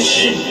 前